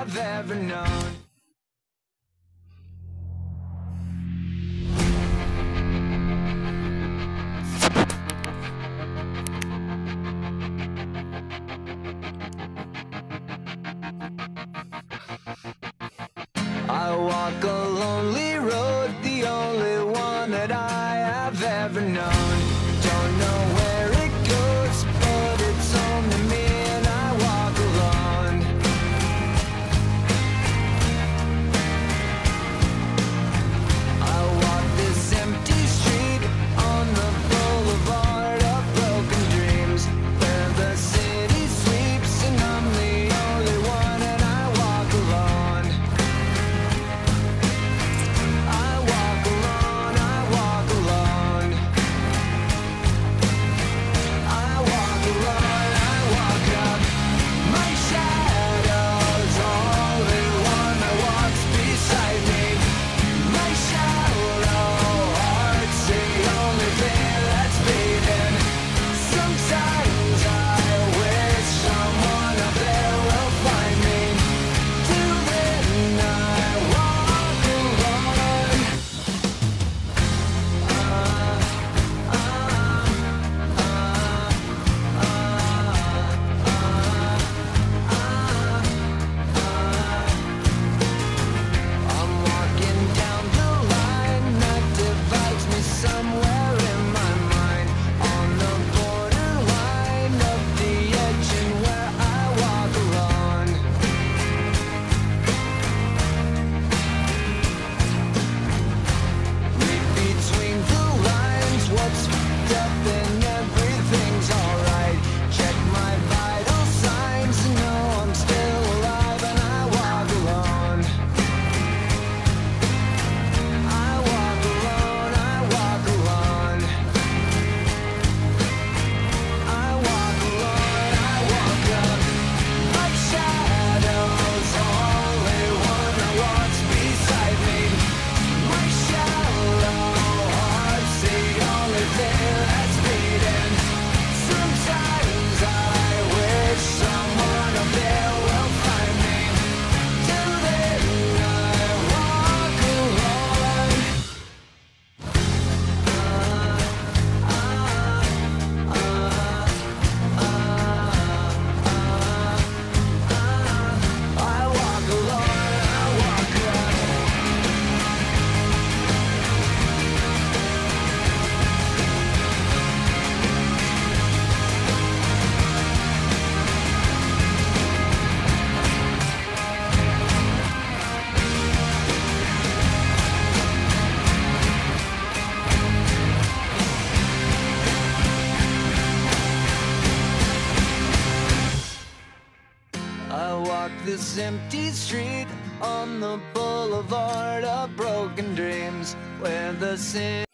I've ever known. I walk a lonely this empty street on the boulevard of broken dreams where the sin